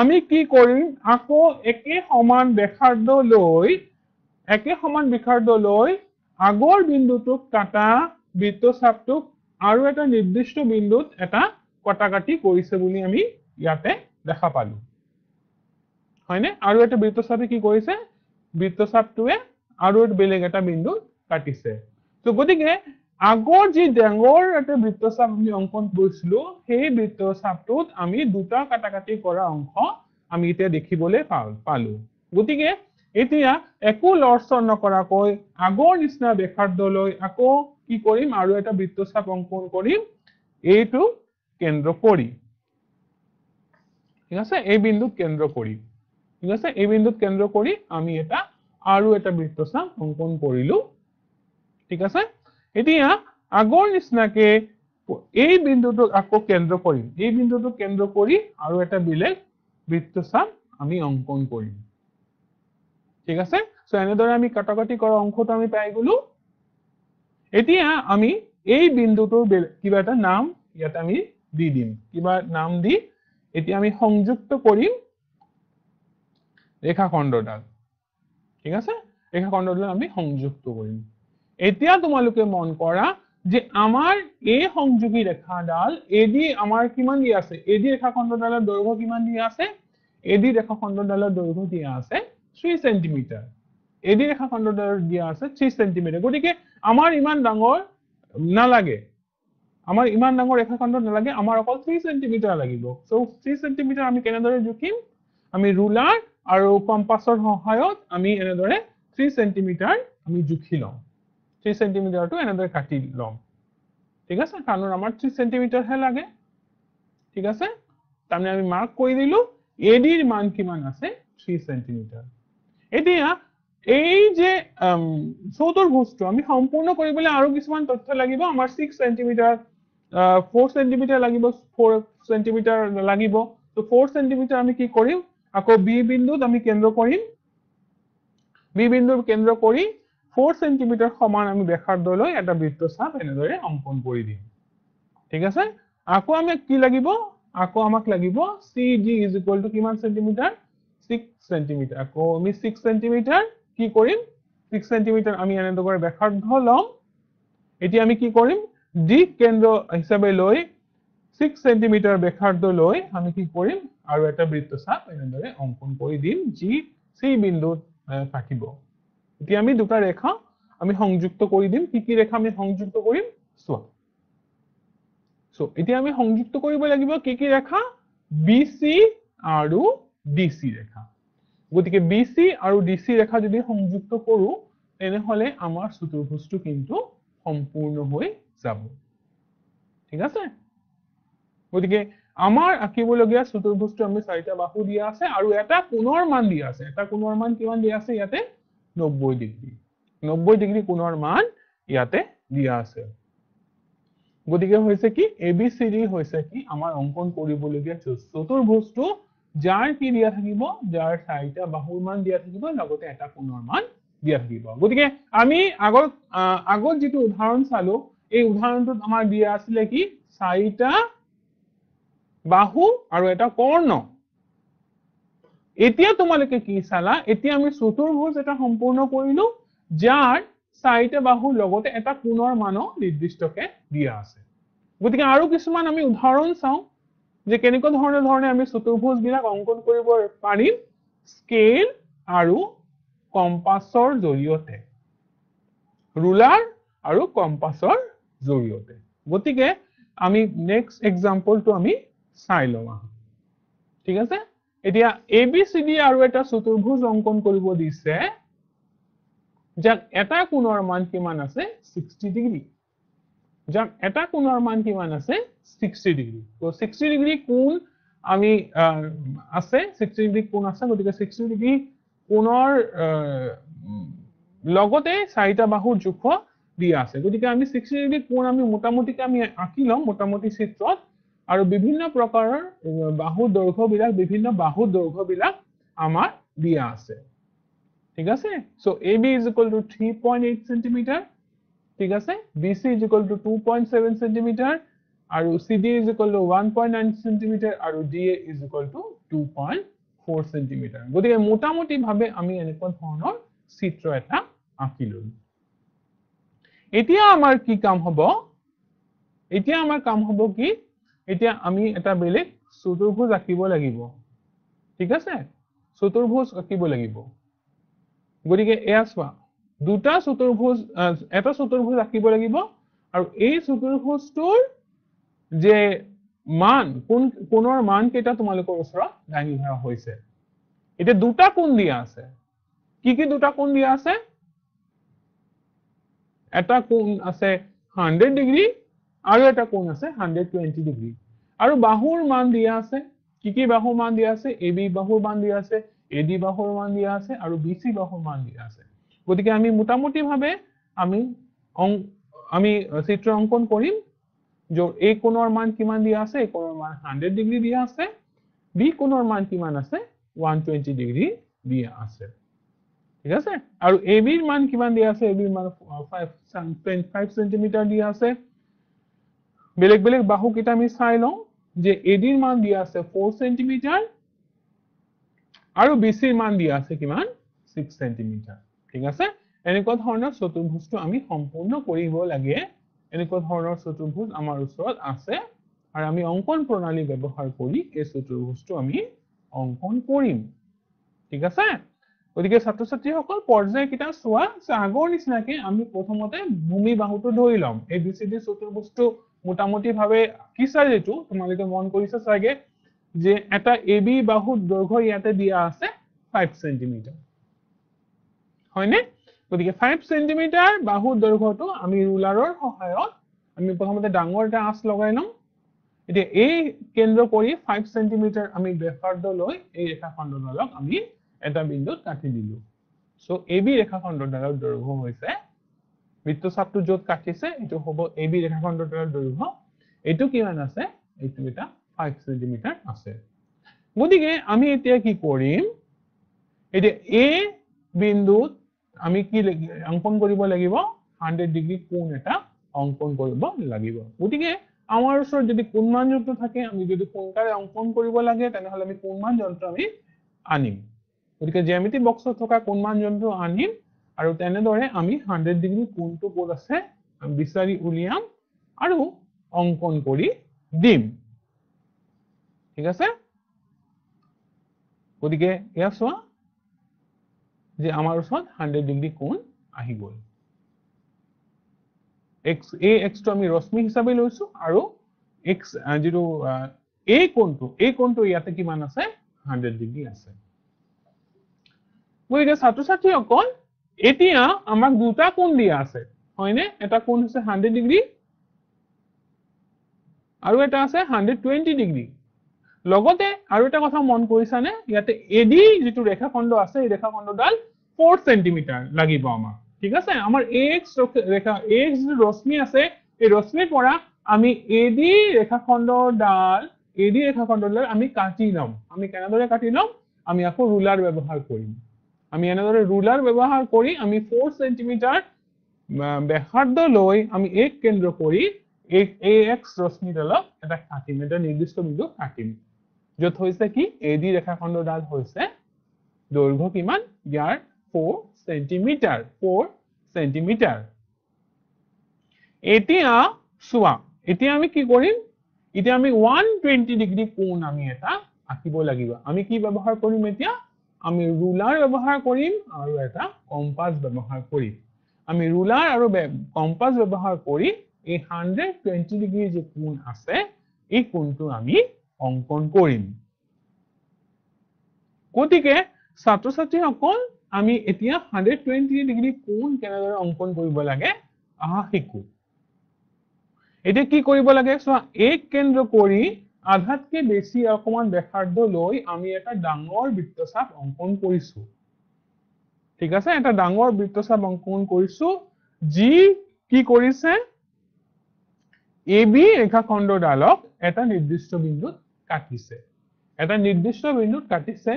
আমি কি কৰিম? আকৌ একে সমান ব্যাসাৰ্ধ লৈ একে সমান ব্যাসাৰ্ধ লৈ আগৰ বিন্দুটোক কাটা বৃত্তচাপটোক আৰু এটা নিৰ্দিষ্ট বিন্দুত এটা কটাকাটি কৰিছে বুলি আমি ইয়াতে দেখা পালো। হয়নে? আৰু এটা বৃত্তচাপে কি কৰিছে? বৃত্তচাপটোৱে আৰু এটা বেলেগ এটা বিন্দু কাটিছে। ত' গতিকে আগৰ যি ডাঙৰ এটা বৃত্তচাপ আমি অংকন কৰিছিলো সেই বৃত্তচাপটোত আমি দুটা কাটাকাটি কৰা অংশ আমি এতিয়া দেখিবলৈ পালো গতিকে এতিয়া একো লৰচৰ নকৰাকৈ আগৰ নিচিনা ব্যাসাৰ্ধ লৈ আকৌ কি কৰিম আৰু এটা বৃত্তচাপ অংকন কৰিম এইটো কেন্দ্ৰ কৰি ঠিক আছে? এই বিন্দুক কেন্দ্ৰ কৰি ঠিক আছে? এই বিন্দুত কেন্দ্ৰ কৰি আমি এটা আৰু এটা বৃত্তচাপ অংকন কৰিলো ঠিক আছে? এতিয়া আগৰ নিচিনাকে এই বিন্দুটোক আকৌ কেন্দ্ৰ কৰিম এই বিন্দুটোক কেন্দ্ৰ কৰি আৰু এটা বেলেগ বৃত্তচাপ আমি অংকন কৰিম ঠিক আছে? চ' এনেদৰে আমি কাটাকাটি কৰা অংশটো আমি পাই গলো। এতিয়া আমি এই বিন্দুটোৰ কিবা এটা নাম ইয়াত আমি দি দিম। কিবা নাম দি এতিয়া আমি সংযুক্ত কৰিম ৰেখাখণ্ডডাল। ঠিক আছে? ৰেখাখণ্ডডাল আমি সংযুক্ত কৰিম। এতিয়া তোমালোকে মন কৰা যে আমাৰ এই সংযোগী ৰেখাডাল এডি আমাৰ কিমান দিয়া আছে? এডি ৰেখাখণ্ডডালৰ দৈৰ্ঘ্য কিমান দিয়া আছে? এডি ৰেখাখণ্ডডালৰ দৈৰ্ঘ্য দিয়া আছে থ্ৰী চেণ্টিমিটাৰ এডি ৰেখাখণ্ডডালৰ দিয়া আছে থ্ৰী চেণ্টিমিটাৰ গতিকে আমাৰ ইমান ডাঙৰ নালাগে। আমাৰ ইমান ডাঙৰ ৰেখাখণ্ড নালাগে, আমাৰ অকল থ্ৰী চেণ্টিমিটাৰ লাগিব। চ' থ্ৰী চেণ্টিমিটাৰ আমি কেনেদৰে জুখিম? আমি ৰুলাৰ আৰু কম্পাছৰ সহায়ত আমি এনেদৰে থ্ৰী চেণ্টিমিটাৰ আমি জুখি লওঁ। থ্ৰী চেণ্টিমিটাৰটো এনেদৰে কাটি ল'ম। ঠিক আছে? কাৰণ আমাৰ থ্ৰী চেণ্টিমিটাৰহে লাগে। ঠিক আছে? তাৰমানে আমি মাৰ্ক কৰি দিলো। এডিৰ মান কিমান আছে? থ্ৰী চেণ্টিমিটাৰ এতিয়া এই যে চৌতুৰ্ভুজটো আমি সম্পূৰ্ণ কৰিবলৈ আৰু কিছুমান তথ্য লাগিব। আমাৰ ছিক্স চেণ্টিমিটাৰ ফ'ৰ চেণ্টিমিটাৰ লাগিব ফ'ৰ চেণ্টিমিটাৰ লাগিব। ত' ফ'ৰ চেণ্টিমিটাৰ আমি কি কৰিম? আকৌ বি বিন্দুত আমি কেন্দ্ৰ কৰিম। বি বিন্দুৰ কেন্দ্ৰ কৰি ফ'ৰ চেণ্টিমিটাৰ সমান আমি ব্যাসাৰ্ধ লৈ এটা বৃত্তচাপ এনেদৰে অংকন কৰি দিম। ঠিক আছে? আকৌ আমাক কি লাগিব? আকৌ আমাক লাগিব C D is equal to কিমান চেণ্টিমিটাৰ ছিক্স চেণ্টিমিটাৰ আকৌ আমি ছিক্স চেণ্টিমিটাৰ কি কৰিম? ছিক্স চেণ্টিমিটাৰ আমি এনেদৰে ব্যাসাৰ্ধ ল'ম। এতিয়া আমি কি কৰিম? ডি কেন্দ্ৰ হিচাপে লৈ ছিক্স চেণ্টিমিটাৰ ব্যাসাৰ্ধ লৈ আমি কি কৰিম? আৰু এটা বৃত্তচাপ এনেদৰে অংকন কৰি দিম যি চি বিন্দুত থাকিব। এতিয়া আমি দুটা ৰেখা আমি সংযুক্ত কৰি দিম। কি কি ৰেখা আমি সংযুক্ত কৰিম? চোৱা। চ' এতিয়া আমি সংযুক্ত কৰিব লাগিব কি কি ৰেখা? বি চি আৰু ডি চি ৰেখা। গতিকে বি চি আৰু ডি চি ৰেখা যদি সংযুক্ত কৰো তেনেহলে আমাৰ চতুৰ্ভুজটো কিন্তু সম্পূৰ্ণ হৈ যাব। ঠিক আছে? গতিকে আমাৰ আঁকিবলগীয়া চতুৰ্ভুজটো আমি চাৰিটা বাহু দিয়া আছে আৰু এটা কোণৰ মান দিয়া আছে। এটা কোণৰ মান কিমান দিয়া আছে? ইয়াতে নব্বৈ ডিগ্ৰী। নব্বৈ ডিগ্ৰী কোণৰ মান ইয়াতে দিয়া আছে। গতিকে হৈছে কি? এ বি চি ডি হৈছে কি? আমাৰ অংকন কৰিবলগীয়া চু- চতুৰ্ভুজটো যাৰ কি দিয়া থাকিব যাৰ চাৰিটা বাহুৰ মান দিয়া থাকিব লগতে এটা কোণৰ মান দিয়া থাকিব। গতিকে আমি আগত আগত যিটো উদাহৰণ চালো এই উদাহৰণটোত আমাৰ দিয়া আছিলে কি? চাৰিটা বাহু আৰু এটা কৰ্ণ। এতিয়া তোমালোকে কি চালা? এতিয়া আমি চতুৰ্ভুজ এটা সম্পূৰ্ণ কৰিলো যাৰ চাৰিটা বাহুৰ লগতে এটা কোণৰ মানো নিৰ্দিষ্টকে দিয়া আছে। গতিকে আৰু কিছুমান আমি উদাহৰণ চাওঁ। যে কেনেকুৱা ধৰণে ধৰণে আমি চতুৰ্ভুজ বিলাক অংকন কৰিব পাৰিম স্কেল আৰু কম্পাছৰ জৰিয়তে। ৰুলাৰ আৰু কম্পাছৰ জৰিয়তে। গতিকে আমি নেক্সট এক্সাম্পলটো আমি চাই লওঁ। ঠিক আছে? এতিয়া এ বি চি ডি আৰু এটা চতুৰ্ভুজ অংকন কৰিব দিছে যাক এটা কোণৰ মান কিমান আছে? ছিক্সটি ডিগ্ৰী যাক এটা কোণৰ মান কিমান আছে? ছিক্সটি ডিগ্ৰী তো ছিক্সটি ডিগ্ৰী কোণ আমি আছে ছিক্সটি ডিগ্ৰী কোণ আছে গতিকে ছিক্সটি ডিগ্ৰী কোণৰ লগতে চাৰিটা বাহুৰ জোখ দিয়া আছে। গতিকে আমি ছিক্সটি ডিগ্ৰী কোণ আমি মোটামুটিকে আমি আঁকি লওঁ মোটামুটি চিত্ৰত। আৰু বিভিন্ন প্ৰকাৰৰ বাহুৰ দৈৰ্ঘ্যবিলাক বিভিন্ন বাহুৰ দৈৰ্ঘ্যবিলাক আমাৰ দিয়া আছে। ঠিক আছে? So' A B is equal to three point eight centimetre ঠিক আছে? Equal to two point seven centimetre আৰু equal to one point nine centimetre আৰু equal to two point four centimetre গতিকে মোটামুটিভাৱে আমি এনেকুৱা ধৰণৰ চিত্ৰ এটা আঁকিলো এতিয়া আমাৰ কি কাম হ'ব? এতিয়া আমাৰ কাম হ'ব কি? এতিয়া আমি এটা বেলেগ চতুৰ্ভুজ আঁকিব লাগিব। ঠিক আছে? চতুৰ্ভুজ আঁকিব লাগিব। গতিকে এয়া চোৱা। দুটা চতুৰ্ভুজ এটা চতুৰ্ভুজ আঁকিব লাগিব আৰু এই চতুৰ্ভুজটোৰ যে মান কোন কোণৰ মান কেইটা তোমালোকৰ ওচৰত দাঙি ধৰা হৈছে। এতিয়া দুটা কোণ দিয়া আছে। কি কি দুটা কোণ দিয়া আছে? এটা কোণ আছে হাণ্ড্ৰেড ডিগ্ৰী আৰু এটা কোণ আছে হাণ্ড্ৰেড টুৱেণ্টি ডিগ্ৰী আৰু বাহুৰ মান দিয়া আছে। কি কি বাহুৰ মান দিয়া আছে? এ বি বাহুৰ মান দিয়া আছে এ ডি বাহুৰ মান দিয়া আছে আৰু বি চি বাহুৰ মান দিয়া আছে। গতিকে আমি মোটামুটিভাৱে আমি আমি চিত্ৰ অংকন কৰিম য'ত এ কোণৰ মান কিমান দিয়া আছে এ কোণৰ মান হাণ্ড্ৰেড ডিগ্ৰী দিয়া আছে বি কোণৰ মান কিমান আছে ওৱান টুৱেণ্টি ডিগ্ৰী দিয়া আছে। ঠিক আছে? আৰু এ বিৰ মান কিমান দিয়া আছে এ বিৰ মান ফাইভ চেণ্টিমিটাৰ দিয়া আছে। বেলেগ বেলেগ বাহু আমি চাই লওঁ যে এ ডিৰ মান দিয়া আছে ফ'ৰ চেণ্টিমিটাৰ আৰু বি চিৰ মান দিয়া আছে কিমান ছিক্স চেণ্টিমিটাৰ ঠিক আছে? এনেকুৱা ধৰণৰ চতুৰ্ভুজটো আমি সম্পূৰ্ণ কৰিব লাগে। এনেকুৱা ধৰণৰ চতুৰ্ভুজ আমাৰ ওচৰত আছে আৰু আমি অংকন প্ৰণালী ব্যৱহাৰ কৰি এই চতুৰ্ভুজটো আমি অংকন কৰিম। ঠিক আছে? গতিকে ছাত্ৰ ছাত্ৰীসকল পৰ্যায়কেইটা চোৱা। আগৰ নিচিনাকে আমি প্ৰথমতে ভূমি বাহুটো ধৰি ল'ম। এই বি চি ডি চতুৰ্ভুজটো মোটামুটিভাৱে আঁকিছা যিটো তোমালোকে মন কৰিছা চাগে যে এটা এ বি বাহুৰ দৈৰ্ঘ্য ইয়াতে দিয়া আছে ফাইভ চেণ্টিমিটাৰ হয়নে? গতিকে ফাইভ চেণ্টিমিটাৰ বাহুৰ দৈৰ্ঘ্যটো আমি ৰুলাৰৰ সহায়ত আমি প্ৰথমতে ডাঙৰ এটা আঁচ লগাই লওঁ। এতিয়া এই কেন্দ্ৰ কৰি ফাইভ চেণ্টিমিটাৰ আমি ব্যাসাৰ্ধ লৈ এই ৰেখাখণ্ডডালক আমি এটা বিন্দুত কাটি দিলো। চ' এ বি ৰেখাখণ্ডডালৰ দৈৰ্ঘ্য হৈছে বৃত্তচাপটো য'ত কাটিছে এইটো হ'ব এ বি ৰেখাখণ্ডডালৰ দৈৰ্ঘ্য। এইটো কিমান আছে? এইটো এটা ফাইভ চেণ্টিমিটাৰ আছে। গতিকে আমি এতিয়া কি কৰিম? এতিয়া এ বিন্দুত আমি কি অংকন কৰিব লাগিব হাণ্ড্ৰেড ডিগ্ৰী কোণ এটা অংকন কৰিব লাগিব। গতিকে আমাৰ ওচৰত যদি কোণমান যন্ত্ৰ থাকে আমি যদি সোনকালে অংকন কৰিব লাগে তেনেহলে আমি কোণমান যন্ত্ৰ আমি আনিম। গতিকে জ্যামিতি বক্সত থকা কোণমান যন্ত্ৰ আনিম আৰু তেনেদৰে আমি হাণ্ড্ৰেড ডিগ্ৰী কোণটো ক'ত আছে বিচাৰি উলিয়াম আৰু অংকন কৰি দিম। ঠিক আছে? গতিকে এয়া চোৱা। যে আমাৰ ওচৰত হাণ্ড্ৰেড ডিগ্ৰী কোণ আহি গ'ল। এক্স এই এক্সটো আমি ৰশ্মি হিচাপে লৈছো আৰু এক্স যিটো এই কোণটো এই কোণটো ইয়াতে কিমান আছে? হাণ্ড্ৰেড ডিগ্ৰী আছে। গতিকে ছাত্ৰ ছাত্ৰীসকল এতিয়া আমাক দুটা কোণ দিয়া আছে হয়নে? এটা কোণ হৈছে হাণ্ড্ৰেড ডিগ্ৰী আৰু এটা আছে হাণ্ড্ৰেড টুৱেণ্টি ডিগ্ৰী। লগতে আৰু এটা কথা মন কৰিছানে? ইয়াতে এডি যিটো ৰেখাখণ্ড আছে, এই ৰেখাখণ্ডডাল ফ'ৰ চেণ্টিমিটাৰ লাগিব আমাক। ঠিক আছে? আমাৰ এক্স ৰেখা এক্স যিটো ৰশ্মি আছে, এই ৰশ্মিৰ পৰা আমি এডি ৰেখাখণ্ডডাল এডি ৰেখাখণ্ডডাল আমি কাটি ল'ম। আমি কেনেদৰে কাটি ল'ম? আমি আকৌ ৰুলাৰ ব্যৱহাৰ কৰিম। আমি এনেদৰে ৰুলাৰ ব্যৱহাৰ কৰি আমি ফ'ৰ চেণ্টিমিটাৰ ব্যাসাৰ্ধ লৈ আমি এক কেন্দ্ৰ কৰি এই এক্স ৰশ্মিডালক এটা কাটিম। এটা নিৰ্দিষ্ট বিন্দু কাটিম। য'ত হৈছে কি? এ ডি ৰেখাখণ্ডডাল হৈছে দৈৰ্ঘ্য কিমান? ইয়াৰ ফ'ৰ চেণ্টিমিটাৰ ফ'ৰ চেণ্টিমিটাৰ এতিয়া চোৱা এতিয়া আমি কি কৰিম? এতিয়া আমি ওৱান টুৱেণ্টি ডিগ্ৰী কোণ আমি এটা আঁকিব লাগিব। আমি কি ব্যৱহাৰ কৰিম এতিয়া? আমি ৰুলাৰ ব্যৱহাৰ কৰিম আৰু এটা কম্পাছ ব্যৱহাৰ কৰিম। আমি ৰুলাৰ আৰু কম্পাছ ব্যৱহাৰ কৰি এই হাণ্ড্ৰেড টুৱেণ্টি ডিগ্ৰী যি কোণ আছে এই কোণটো আমি অংকন কৰিম। গতিকে ছাত্ৰ ছাত্ৰীসকল আমি এতিয়া হাণ্ড্ৰেড টুৱেণ্টি ডিগ্ৰী কোণ কেনেদৰে অংকন কৰিব লাগে আহা শিকো। এতিয়া কি কৰিব লাগে চোৱা এক কেন্দ্ৰ কৰি আধাতকে বেছি অকমান ব্যাসাৰ্ধ লৈ আমি এটা ডাঙৰ বৃত্তচাপ অংকন কৰিছো। ঠিক আছে এটা ডাঙৰ বৃত্তচাপ অংকন কৰিছো যি কি কৰিছে? এ বি ৰেখাখণ্ডডালক এটা নিৰ্দিষ্ট বিন্দুত কাটিছে। এটা নিৰ্দিষ্ট বিন্দুত কাটিছে।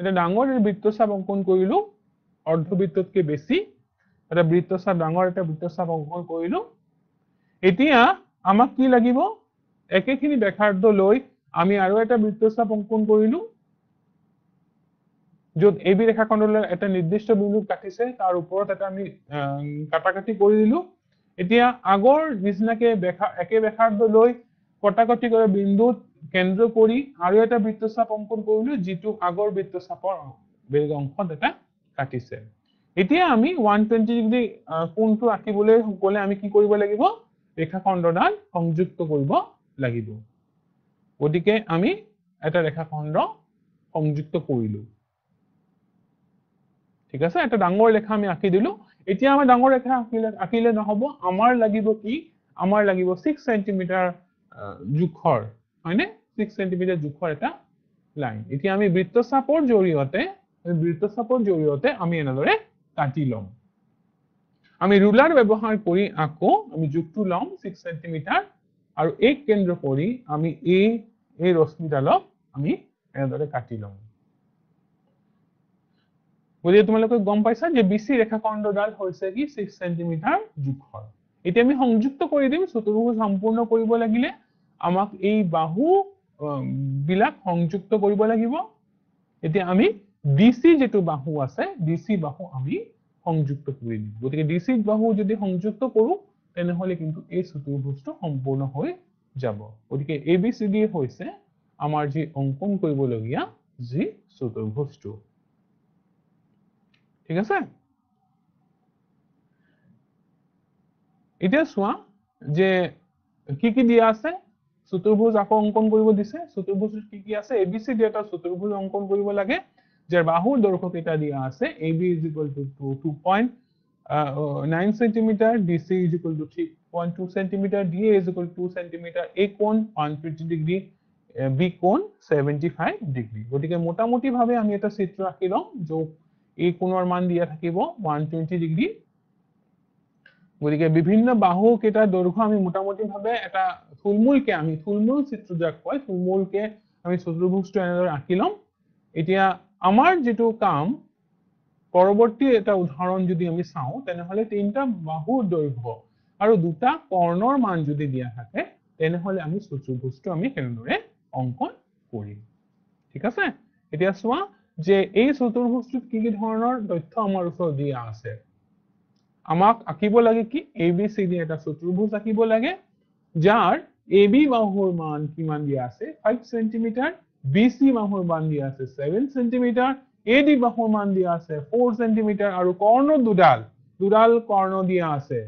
এটা ডাঙৰ বৃত্তচাপ অংকন কৰিলো অৰ্ধবৃত্ততকে বেছি। এটা বৃত্তচাপ ডাঙৰ এটা বৃত্তচাপ অংকন কৰিলো। এতিয়া আমাক কি লাগিব? একেখিনি ব্যাসাৰ্ধ লৈ আমি আৰু এটা বৃত্তচাপ অংকন কৰিলো য'ত এই বি ৰেখাখণ্ডলৈ এটা নিৰ্দিষ্ট বিন্দু কাটিছে তাৰ ওপৰত এটা আমি কাটাকাটি কৰি দিলো। এতিয়া আগৰ নিচিনাকে একে ব্যাসাৰ্ধ লৈ কটাকটি কৰা বিন্দুত কেন্দ্ৰ কৰি আৰু এটা বৃত্তচাপ অংকন কৰিলো যিটো আগৰ বৃত্তচাপৰ বেলেগ অংশত এটা কাটিছে। এতিয়া আমি ওৱান টুৱেণ্টি ডিগ্ৰী কোণটো আঁকিবলৈ গ'লে আমি কি কৰিব লাগিব? ৰেখাখণ্ডডাল সংযুক্ত কৰিব লাগিব। গতিকে আমি এটা ৰেখাখণ্ড সংযুক্ত কৰিলো। ঠিক আছে? এটা ডাঙৰ ৰেখা আমি আঁকি দিলো। এতিয়া আমাৰ ডাঙৰ ৰেখা আঁকিলে আঁকিলে নহব। আমাৰ লাগিব কি? আমাৰ লাগিব ছিক্স চেণ্টিমিটাৰ জোখৰ। হয়নে? ছিক্স চেণ্টিমিটাৰ জোখৰ এটা লাইন এতিয়া আমি বৃত্তচাপৰ জৰিয়তে বৃত্তচাপৰ জৰিয়তে আমি এনেদৰে কাটি ল'ম। আমি ৰুলাৰ ব্যৱহাৰ কৰি আকৌ আমি জোখটো ল'ম ছিক্স চেণ্টিমিটাৰ আৰু এক কেন্দ্ৰ কৰি আমি এই এই ৰশ্মিডালক আমি এনেদৰে কাটি ল'ম। গতিকে তোমালোকে গম পাইছা যে বিচি ৰেখাখণ্ডডাল হৈছে কি ছিক্স চেণ্টিমিটাৰ জোখৰ। এতিয়া আমি সংযুক্ত কৰি দিম চতুৰ্ভুজ সম্পূৰ্ণ কৰিব লাগিলে। আমাক এই বাহু বিলাক সংযুক্ত কৰিব লাগিব। এতিয়া আমি ডিচি যিটো বাহু আছে, ডিচি বাহু আমি সংযুক্ত কৰি দিম। গতিকে ডিচি বাহু যদি সংযুক্ত কৰো, তেনেহলে কিন্তু এই চতুৰ্ভুজটো সম্পূৰ্ণ হৈ যাব। গতিকে এ, বি, চি ডি হৈছে আমাৰ যি অংকন কৰিবলগীয়া যি চতুৰ্ভুজটো ঠিক আছে? এতিয়া চোৱা যে কি কি দিয়া আছে? চতুৰ্ভুজ আকৌ অংকন কৰিব দিছে। চতুৰ্ভুজত কি কি আছে? এবিচি ডি এটা চতুৰ্ভুজ অংকন কৰিব লাগে যাৰ বাহুৰ দৈৰ্ঘ্য কেইটা দিয়া আছে। A B is equal to two point nine centimetre D C is equal to three point two centimetre D A is equal to centimetre A কোণ ওৱান টুৱেণ্টি ডিগ্ৰী বি কোণ ছেভেণ্টি ফাইভ ডিগ্ৰী গতিকে মোটামুটিভাৱে আমি এটা চিত্ৰ আঁকি লওঁ য'ত এই কোণৰ মান দিয়া থাকিব ওৱান টুৱেণ্টি ডিগ্ৰী গতিকে বিভিন্ন বাহু কেইটাৰ দৈৰ্ঘ্য আমি মোটামুটিভাৱে এটা থুলমূলকে আমি থুলমূল চিত্ৰ যাক কয় থুলমূলকে আমি চতুৰ্ভুজটো এনেদৰে আঁকি ল'ম। এতিয়া আমাৰ যিটো কাম পৰৱৰ্তী এটা উদাহৰণ যদি আমি চাওঁ তেনেহলে তিনিটা বাহুৰ দৈৰ্ঘ্য আৰু দুটা কৰ্ণৰ মান যদি দিয়া থাকে তেনেহলে আমি চতুৰ্ভুজটো আমি কেনেদৰে অংকন কৰিম? ঠিক আছে? এতিয়া চোৱা যে এই চতুৰ্ভুজটোত কি কি ধৰণৰ তথ্য আমাৰ ওচৰত দিয়া আছে। আমাক আঁকিব লাগে কি? এ বি চি ডি এটা চতুৰ্ভুজ আঁকিব লাগে, যাৰ এ বি বাহুৰ মান কিমান দিয়া আছে? ফাইভ চেণ্টিমিটাৰ বি চি বাহুৰ মান দিয়া আছে ছেভেন চেণ্টিমিটাৰ এ ডি বাহুৰ মান দিয়া আছে ফ'ৰ চেণ্টিমিটাৰ আৰু কৰ্ণ দুডাল দুডাল কৰ্ণ দিয়া আছে।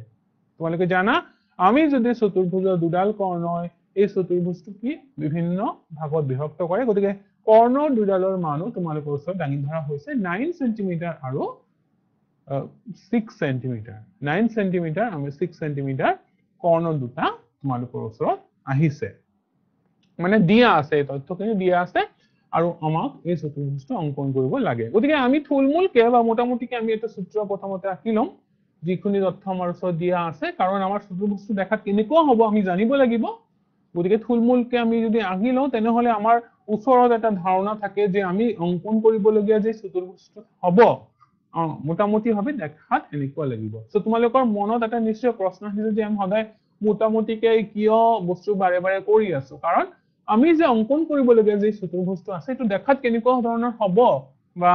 তোমালোকে জানা, আমি যদি চতুৰ্ভুজৰ দুডাল কৰ্ণই এই চতুৰ্ভুজটো কি? বিভিন্ন ভাগত বিভক্ত কৰে, গতিকে কৰ্ণ দুডালৰ মানো তোমালোকৰ ওচৰত দাঙি ধৰা হৈছে নাইন চেণ্টিমিটাৰ আৰু ছিক্স চেণ্টিমিটাৰ নাইন চেণ্টিমিটাৰ আমি ছিক্স চেণ্টিমিটাৰ কৰ্ণ দুটা তোমালোকৰ ওচৰত আহিছে। মানে দিয়া আছে এই তথ্যখিনি দিয়া আছে আৰু আমাক এই চতুৰ্ভুজটো অংকন কৰিব লাগে। গতিকে আমি থুলমূলকে বা মোটামুটিকে আমি এটা চিত্ৰ প্ৰথমতে আঁকি ল'ম যিখিনি তথ্য আমাৰ ওচৰত দিয়া আছে কাৰণ আমাৰ চতুৰ্ভুজটো দেখাত কেনেকুৱা হ'ব আমি জানিব লাগিব। গতিকে থুলমূলকে আমি যদি আঁকি লওঁ তেনেহলে আমাৰ ওচৰত এটা ধাৰণা থাকে যে আমি অংকন কৰিবলগীয়া যে চতুৰ্ভুজটো হ'ব। অ মোটামুটিভাৱে দেখাত এনেকুৱা লাগিব। চ' তোমালোকৰ মনত এটা নিশ্চয় প্ৰশ্ন আহিছে যে আমি সদায় মোটামুটিকে কিয় বস্তু বাৰে বাৰে কৰি আছো? কাৰণ আমি যে অংকন কৰিবলগীয়া যে চতুৰ্ভুজটো আছে এইটো দেখাত কেনেকুৱা ধৰণৰ হ'ব বা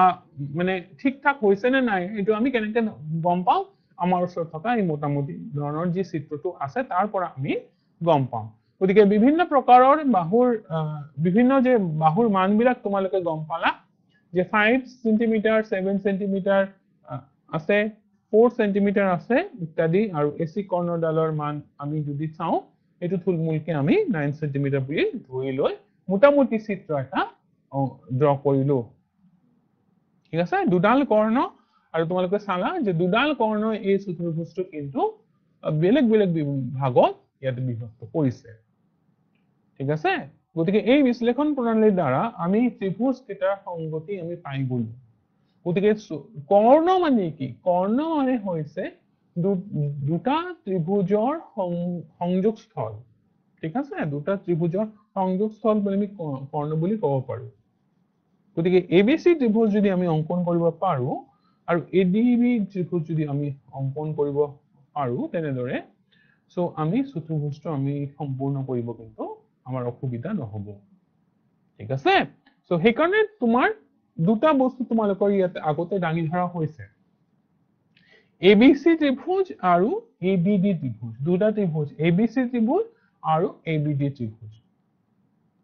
মানে ঠিক ঠাক হৈছে নে নাই এইটো আমি কেনেকে গম পাওঁ? আমাৰ ওচৰত থকা এই মোটামুটি ধৰণৰ যি চিত্ৰটো আছে তাৰ পৰা আমি গম পাওঁ গতিকে বিভিন্ন প্ৰকাৰৰ বাহুৰ বিভিন্ন যে বাহুৰ মানবিলাক তোমালোকে গম পালা যে ফাইভ চেণ্টিমিটাৰ ছেভেন চেণ্টিমিটাৰ আছে ফ'ৰ চেণ্টিমিটাৰ আছে ইত্যাদি আৰু এচি কৰ্ণডালৰ মান আমি যদি চাওঁ এইটো থুলমূলকে আমি নাইন চেণ্টিমিটাৰ বুলি ধৰি লৈ মোটামুটি চিত্ৰ এটা ড্ৰ কৰিলো। ঠিক আছে? দুডাল কৰ্ণ আৰু তোমালোকে চালা যে দুডাল কৰ্ণ এই চতুৰ্ভুজটো কিন্তু বেলেগ বেলেগ ভাগত ইয়াতে বিভক্ত কৰিছে। ঠিক আছে? গতিকে এই বিশ্লেষণ প্ৰণালীৰ দ্বাৰা আমি ত্ৰিভুজ কেইটাৰ সংগতি আমি পাই গলো। গতিকে কৰ্ণ মানে কি? কৰ্ণ মানে হৈছে দুটা ত্ৰিভুজৰ সংযোগস্থল। ঠিক আছে? দুটা ত্ৰিভুজৰ সংযোগস্থল বুলি আমি কৰ্ণ বুলি ক'ব পাৰো। গতিকে এ বি চি ত্ৰিভুজ যদি আমি অংকন কৰিব পাৰো আৰু এ ডি বি ত্ৰিভুজ যদি আমি অংকন কৰিব পাৰো তেনেদৰে চ' আমি চতুৰ্ভুজটো আমি সম্পূৰ্ণ কৰিব কিন্তু আমাৰ অসুবিধা নহ'ব। ঠিক আছে? চ' সেইকাৰণে তোমাৰ দুটা বস্তু তোমালোকৰ ইয়াতে আগতে দাঙি ধৰা হৈছে। এ বি চি ত্ৰিভুজ আৰু এ বি ডি ত্ৰিভুজ। দুটা ত্ৰিভুজ এ বি চি ত্ৰিভুজ আৰু এ বি ডি ত্ৰিভুজ।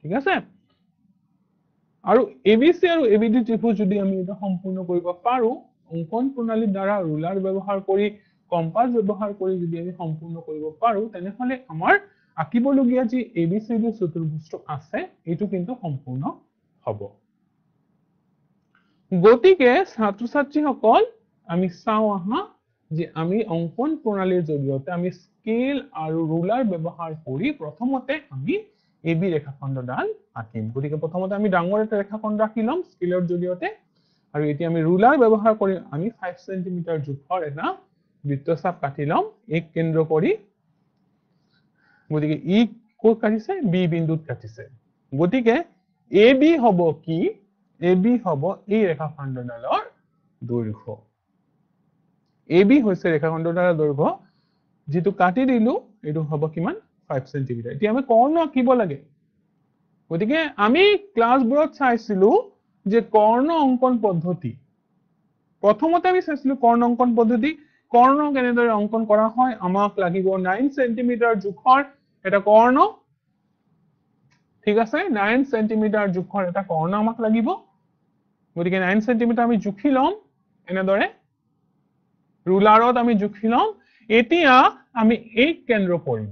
ঠিক আছে? আৰু এ বি চি আৰু এ বি ডি ত্ৰিভুজ যদি আমি এটা সম্পূৰ্ণ কৰিব পাৰো অংকন প্ৰণালীৰ দ্বাৰা ৰুলাৰ ব্যৱহাৰ কৰি কম্পাছ ব্যৱহাৰ কৰি যদি আমি সম্পূৰ্ণ কৰিব পাৰো তেনেহলে আমাৰ আঁকিবলগীয়া যি এ বি চি ডি চতুৰ্ভুজটো আছে এইটো কিন্তু সম্পূৰ্ণ হব। গতিকে ছাত্ৰ ছাত্ৰীসকল আমি চাওঁ আহা যে আমি অংকন প্ৰণালীৰ জৰিয়তে আমি স্কেল আৰু ৰুলাৰ ব্যৱহাৰ কৰি প্ৰথমতে আমি এ বি ৰেখাখণ্ডডাল আঁকিম। গতিকে প্ৰথমতে আমি ডাঙৰ এটা ৰেখাখণ্ড আঁকি ল'ম স্কেলৰ জৰিয়তে। আৰু এতিয়া আমি ৰুলাৰ ব্যৱহাৰ কৰি আমি ফাইভ চেণ্টিমিটাৰ জোখৰ এটা বৃত্তচাপ কাটি ল'ম। এক কেন্দ্ৰ কৰি গতিকে ই ক'ত কাটিছে? বি বিন্দুত কাটিছে। গতিকে এ বি হ'ব কি? এ বি হ'ব এই ৰেখাখণ্ডডালৰ দৈৰ্ঘ্য। এ বি হৈছে ৰেখাখণ্ডডালৰ দৈৰ্ঘ্য। যিটো কাটি দিলো এইটো হ'ব কিমান? ফাইভ চেণ্টিমিটাৰ এতিয়া আমি কৰ্ণ আঁকিব লাগে। গতিকে আমি ক্লাছবোৰত চাইছিলো যে কৰ্ণ অংকন পদ্ধতি। প্ৰথমতে আমি চাইছিলো কৰ্ণ অংকন পদ্ধতি। কৰ্ণ কেনেদৰে অংকন কৰা হয় আমাক লাগিব নাইন চেণ্টিমিটাৰ জোখৰ এটা কৰ্ণ। ঠিক আছে নাইন চেণ্টিমিটাৰ জোখৰ এটা কৰ্ণ আমাক লাগিব। গতিকে নাইন চেণ্টিমিটাৰ আমি জুখি ল'ম এনেদৰে ৰুলাৰত আমি জুখি ল'ম। এতিয়া আমি এক কেন্দ্ৰ কৰিম।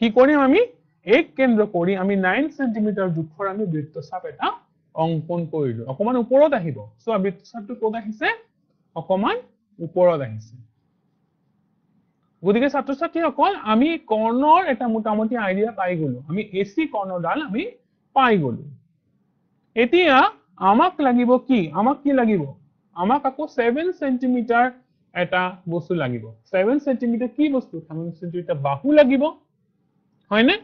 কি কৰিম আমি? এক কেন্দ্ৰ কৰি আমি নাইন চেণ্টিমিটাৰ জোখৰ আমি বৃত্তচাপ এটা অংকন কৰিলো। অকমান ওপৰত আহিব। চোৱা বৃত্তচাপটো ক'ত আহিছে? অকমান ওপৰত আহিছে। গতিকে ছাত্ৰ ছাত্ৰীসকল আমি কৰ্ণৰ এটা মোটামুটি আইডিয়া পাই গলো। আমি এচি কৰ্ণডাল আমি পাই গলো। এতিয়া আমাক লাগিব কি? আমাক কি লাগিব? আমাক আকৌ ছেভেন চেণ্টিমিটাৰ এটা বস্তু লাগিব। ছেভেন চেণ্টিমিটাৰ কি বস্তু? ছেভেন চেণ্টিমিটাৰ বাহু লাগিব। হয়নে?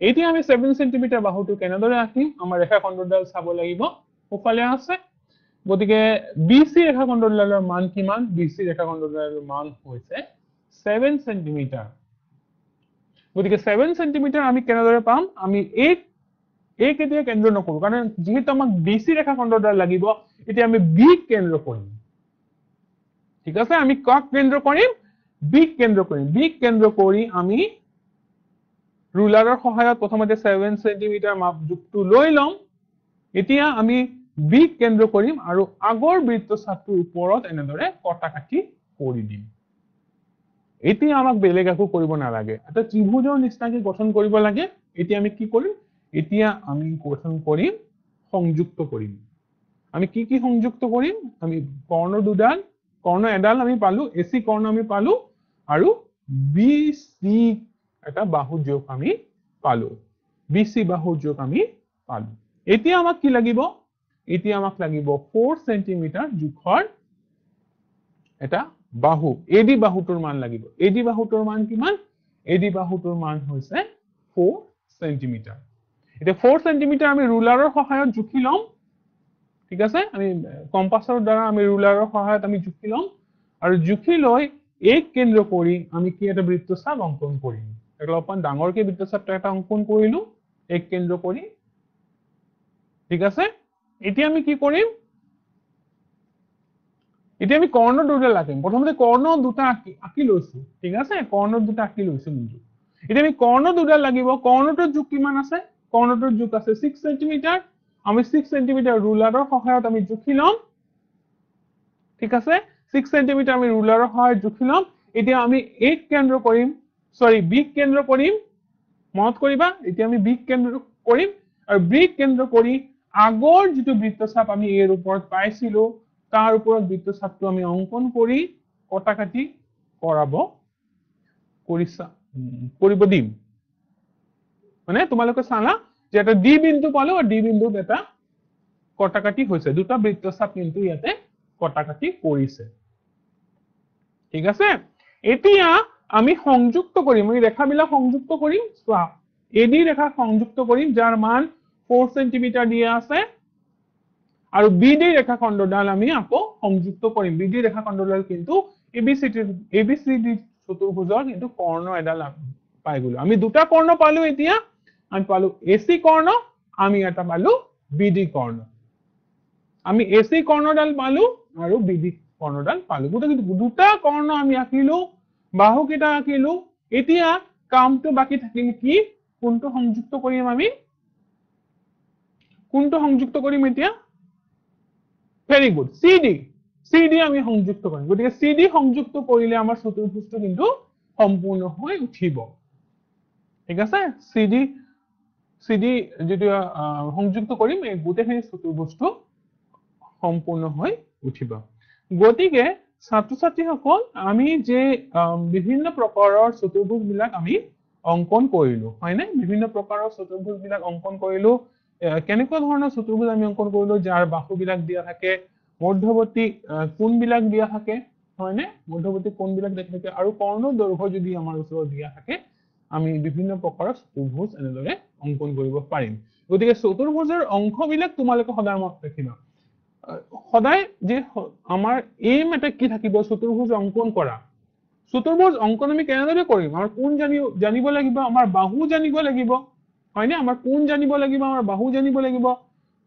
এতিয়া আমি ছেভেন চেণ্টিমিটাৰ বাহুটো কেনেদৰে আঁকিম? আমাৰ ৰেখাখণ্ডডাল চাব লাগিব। সোঁফালে আছে গতিকে বি চি ৰেখাখণ্ডডালৰ মান কিমান? বি চি ৰেখাখণ্ডডালৰ মান হৈছে ছেভেন চেণ্টিমিটাৰ গতিকে ছেভেন চেণ্টিমিটাৰ আমি কেনেদৰে পাম? আমি এই কেতিয়া কেন্দ্ৰ নকৰো। কাৰণ যিহেতু আমাক বি চি ৰেখাখণ্ডডাল লাগিব এতিয়া আমি বি কেন্দ্ৰ কৰিম। ঠিক আছে? আমি কাক কেন্দ্ৰ কৰিম বিক কেন্দ্ৰ কৰিম। বিক কেন্দ্ৰ কৰি আমি ৰুলাৰৰ সহায়ত প্ৰথমতে ছেভেন চেণ্টিমিটাৰ মাপ লৈ ল'ম। এতিয়া আমি বিক কেন্দ্ৰ কৰিম আৰু আগৰ বৃত্তচাপটোৰ ওপৰত এনেদৰে কটা কাটি কৰি দিম। এতিয়া আমাক বেলেগ একো কৰিব নালাগে। এটা ত্ৰিভুজৰ নিচিনাকে গঠন কৰিব লাগে। এতিয়া আমি কি কৰিম? এতিয়া আমি গঠন কৰিম সংযুক্ত কৰিম। আমি কি কি সংযুক্ত কৰিম? আমি কৰ্ণ দুডাল কৰ্ণ এডাল আমি পালো এচি কৰ্ণ আমি পালো আৰু বি চি এটা বাহু যোগ আমি পালো। বি চি বাহু যোগ আমি পালো। এতিয়া আমাক কি লাগিব? এতিয়া আমাক লাগিব ফ'ৰ চেণ্টিমিটাৰ জোখৰ এটা বাহু। এডি বাহুটোৰ মান লাগিব। এডি বাহুটোৰ মান কিমান? এডি বাহুটোৰ মান হৈছে ফ'ৰ চেণ্টিমিটাৰ এতিয়া ফ'ৰ চেণ্টিমিটাৰ আমি ৰুলাৰৰ সহায়ত জুখি ল'ম। ঠিক আছে? আমি কম্পাছৰ দ্বাৰা আমি ৰুলাৰৰ সহায়ত আমি জুখি ল'ম। আৰু জুখি লৈ এক কেন্দ্ৰ কৰি আমি কি এটা বৃত্তচাপ অংকন কৰিম। অলপমান ডাঙৰকে বৃত্তচাপ এটা অংকন কৰিলো। এক কেন্দ্ৰ কৰি। ঠিক আছে? এতিয়া আমি কি কৰিম এতিয়া আমি কৰ্ণ দুডাল আঁকিম প্ৰথমতে কৰ্ণ দুটা আঁকি আঁকি লৈছো, ঠিক আছে? কৰ্ণ দুটা আঁকি লৈছো কিন্তু এতিয়া আমি কৰ্ণ দুডাল লাগিব। কৰ্ণটোৰ জোখ কিমান আছে? কৰ্ণটোৰ জোখ আছে ছিক্স চেণ্টিমিটাৰ আমি ছিক্স চেণ্টিমিটাৰ ৰুলাৰৰ সহায়ত আমি জুখি ল'ম। ঠিক আছে? ছিক্স চেণ্টিমিটাৰ আমি ৰুলাৰৰ সহায়ত জুখি ল'ম। এতিয়া আমি এক কেন্দ্ৰ কৰিম। চৰি বিক কেন্দ্ৰ কৰিম। মনত কৰিবা, এতিয়া আমি বিক কেন্দ্ৰ কৰিম। আৰু বিক কেন্দ্ৰ কৰি আগৰ যিটো বৃত্তচাপ আমি ইয়াৰ ওপৰত পাইছিলো তাৰ ওপৰত বৃত্তচাপটো আমি অংকন কৰি কটা কাটি কৰাব কৰিব দিম। মানে তোমালোকে চালা যে এটা ডি বিন্দু পালো আৰু ডি বিন্দুত এটা কটাকাটি হৈছে। দুটা বৃত্তচাপ কিন্তু ইয়াতে কটাকাটি কৰিছে। ঠিক আছে? এতিয়া আমি সংযুক্ত কৰিম। এই ৰেখাবিলাক সংযুক্ত কৰিম। চোৱা এডি ৰেখা সংযুক্ত কৰিম যাৰ মান ফ'ৰ চেণ্টিমিটাৰ দিয়া আছে। আৰু বি ডি ৰেখাখণ্ডডাল আমি আকৌ সংযুক্ত কৰিম। বি ডি ৰেখাখণ্ডডাল কিন্তু A B C A B C D চতুৰ্ভুজৰ কিন্তু কৰ্ণ এডাল পাই গলো। আমি দুটা কৰ্ণ পালো এতিয়া। আমি পালো এচি কৰ্ণ, আমি এটা পালো বিডি কৰ্ণ। আমি এচি কৰ্ণডাল পালো আৰু বিডি কৰ্ণডাল পালো। গোটেই দুটা কৰ্ণ আমি আঁকিলো বাহু কেইটা আঁকিলো। এতিয়া কামটো বাকী থাকিল কি? কোনটো সংযুক্ত কৰিম আমি? কোনটো সংযুক্ত কৰিম এতিয়া? Very good C D C D আমি সংযুক্ত কৰিম। গতিকে চি ডি সংযুক্ত কৰিলে আমাৰ চতুৰ্ভুজটো কিন্তু সম্পূৰ্ণ হৈ উঠিব। ঠিক আছে? চি ডি চি ডি যিটো সংযুক্ত কৰিম এই গোটেইখিনি চতুৰ্ভুজটো সম্পূৰ্ণ হৈ উঠিব। গতিকে ছাত্ৰ ছাত্ৰীসকল আমি যে বিভিন্ন প্ৰকাৰৰ চতুৰ্ভুজ বিলাক আমি অংকন কৰিলো হয়নে? বিভিন্ন প্ৰকাৰৰ চতুৰ্ভুজ বিলাক অংকন কৰিলো। কেনেকুৱা ধৰণৰ চতুৰ্ভুজ আমি অংকন কৰিলো যাৰ বাহুবিলাক দিয়া থাকে মধ্যৱৰ্তী কোণবিলাক দিয়া থাকে হয়নে? মধ্যৱৰ্তী কোণবিলাক দিয়া থাকে আৰু কৰ্ণৰ দৈৰ্ঘ্য যদি আমাৰ ওচৰত দিয়া থাকে আমি বিভিন্ন প্ৰকাৰৰ চতুৰ্ভুজ এনেদৰে অংকন কৰিব পাৰিম। গতিকে চতুৰ্ভুজৰ অংশবিলাক তোমালোকে সদায় মনত ৰাখিবা। সদায় যে আমাৰ এইম এটা কি থাকিব চতুৰ্ভুজ অংকন কৰা। চতুৰ্ভুজ অংকন আমি কেনেদৰে কৰিম? আমাৰ জানিব জানিব লাগিব? আমাৰ বাহু জানিব লাগিব। হয়নে? আমাৰ কোন জানিব লাগিব? আমাৰ বাহু জানিব লাগিব।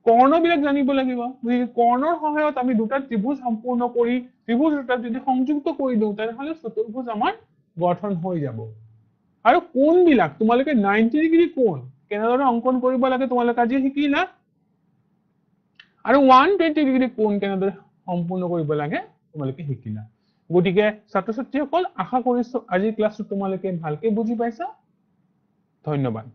কৰ্ণবিলাক জানিব লাগিব। গতিকে কৰ্ণৰ সহায়ত আমি দুটা ত্ৰিভুজ সম্পূৰ্ণ কৰি ত্ৰিভুজ দুটা যদি সংযুক্ত কৰি দিওঁ তেনেহলে চতুৰ্ভুজ আমাৰ গঠন হৈ যাব। আৰু কোণবিলাক তোমালোকে নাইনটি ডিগ্ৰী কোণ? কেনেদৰে অংকন কৰিব লাগে তোমালোকে আজি শিকিলা? আৰু ওৱান টুৱেণ্টি ডিগ্ৰী কোণ কেনেদৰে সম্পূৰ্ণ কৰিব লাগে তোমালোকে শিকিলা। গতিকে ছাত্ৰ ছাত্ৰীসকল আশা কৰিছো আজিৰ ক্লাছটো তোমালোকে ভালকে বুজি পাইছা। ধন্যবাদ।